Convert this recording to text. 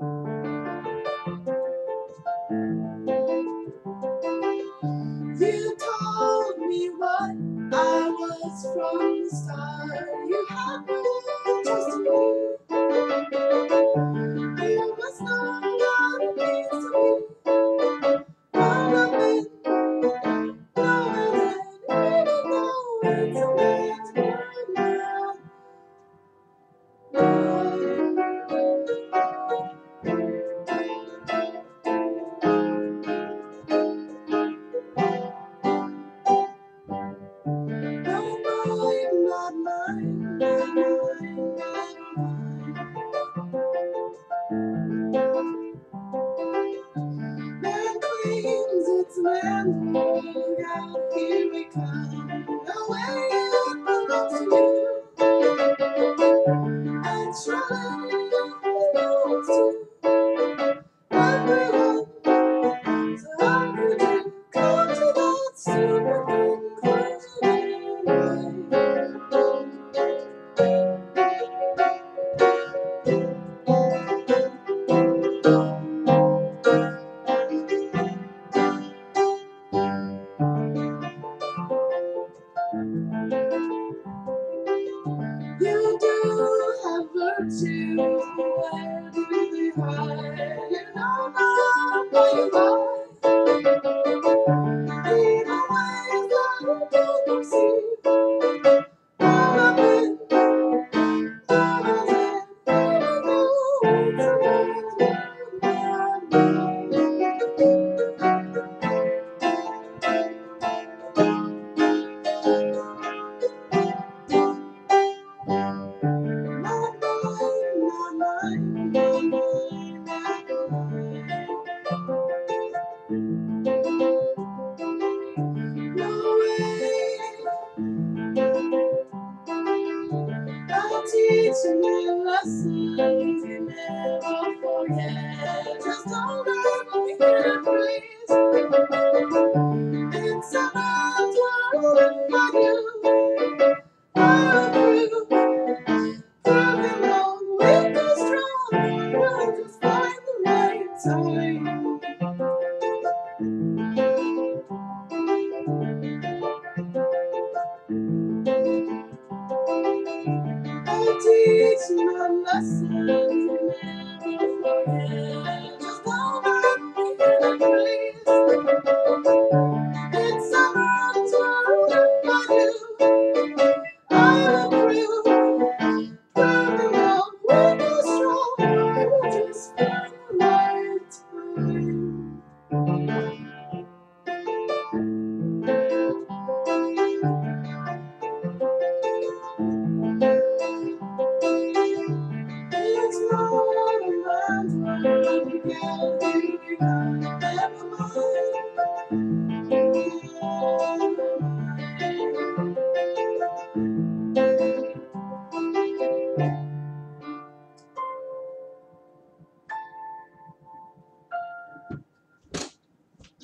You told me what I was from the start. You had me. land. to It's a new lesson you never forget. Just hold on, if. It's a world you. I prove. we go strong. We'll just find the right time. teach my lesson.